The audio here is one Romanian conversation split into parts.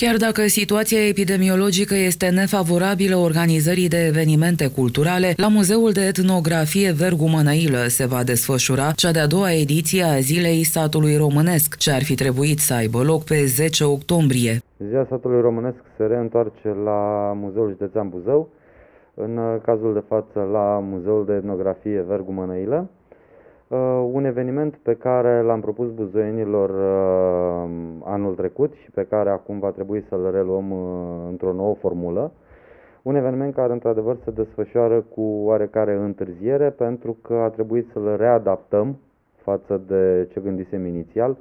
Chiar dacă situația epidemiologică este nefavorabilă organizării de evenimente culturale, la Muzeul de Etnografie Vergu Mănăilă se va desfășura cea de-a doua ediție a Zilei Statului Românesc, ce ar fi trebuit să aibă loc pe 10 octombrie. Ziua Statului Românesc se reîntoarce la Muzeul Județean Buzău, în cazul de față la Muzeul de Etnografie Vergu Mănăilă, Uh, un eveniment pe care l-am propus buzoienilor uh, anul trecut și pe care acum va trebui să-l reluăm uh, într-o nouă formulă. Un eveniment care într-adevăr se desfășoară cu oarecare întârziere pentru că a trebuit să-l readaptăm față de ce gândisem inițial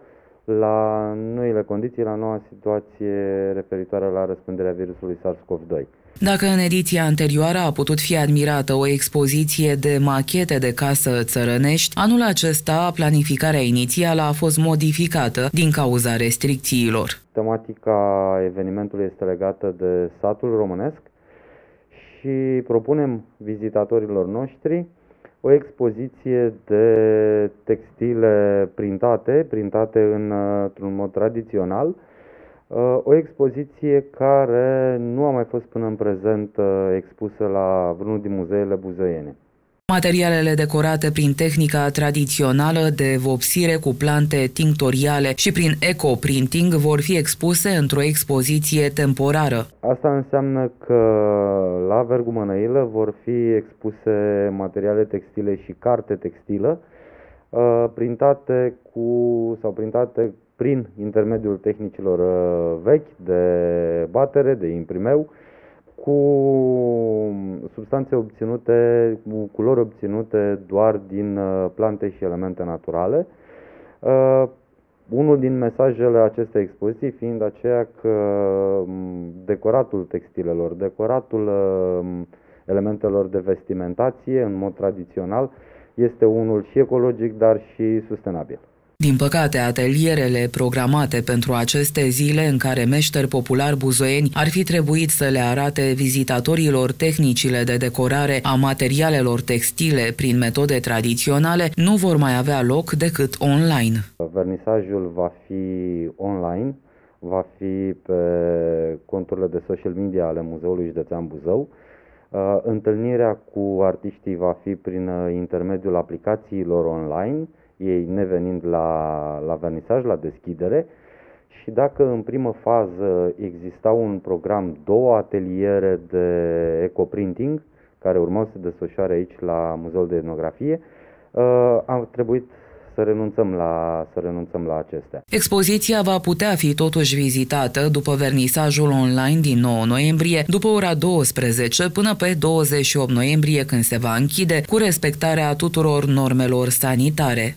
la noile condiții, la noua situație referitoare la răspândirea virusului SARS-CoV-2. Dacă în ediția anterioară a putut fi admirată o expoziție de machete de casă țărănești, anul acesta planificarea inițială a fost modificată din cauza restricțiilor. Tematica evenimentului este legată de satul românesc și propunem vizitatorilor noștri o expoziție de textile printate, printate în, într-un mod tradițional, Uh, o expoziție care nu a mai fost până în prezent uh, expusă la vreunul din muzeele buzăiene. Materialele decorate prin tehnica tradițională de vopsire cu plante tinctoriale și prin eco-printing vor fi expuse într-o expoziție temporară. Asta înseamnă că la Vergu Mănăilă vor fi expuse materiale textile și carte textilă uh, printate cu sau printate prin intermediul tehnicilor uh, vechi de batere, de imprimeu, cu substanțe obținute, cu culori obținute doar din uh, plante și elemente naturale. Uh, unul din mesajele acestei expoziții fiind aceea că um, decoratul textilelor, decoratul um, elementelor de vestimentație în mod tradițional este unul și ecologic, dar și sustenabil. Din păcate, atelierele programate pentru aceste zile în care meșteri popular buzoieni ar fi trebuit să le arate vizitatorilor tehnicile de decorare a materialelor textile prin metode tradiționale nu vor mai avea loc decât online. Vernisajul va fi online, va fi pe conturile de social media ale Muzeului Județean Buzău. Uh, întâlnirea cu artiștii va fi prin uh, intermediul aplicațiilor online ei nevenind la, la vernisaj, la deschidere, și dacă în primă fază exista un program, două ateliere de ecoprinting, care urmau să se desfășoare aici la Muzeul de Etnografie, uh, a trebuit să renunțăm la, să renunțăm la acestea. Expoziția va putea fi totuși vizitată după vernisajul online din 9 noiembrie, după ora 12 până pe 28 noiembrie când se va închide, cu respectarea tuturor normelor sanitare.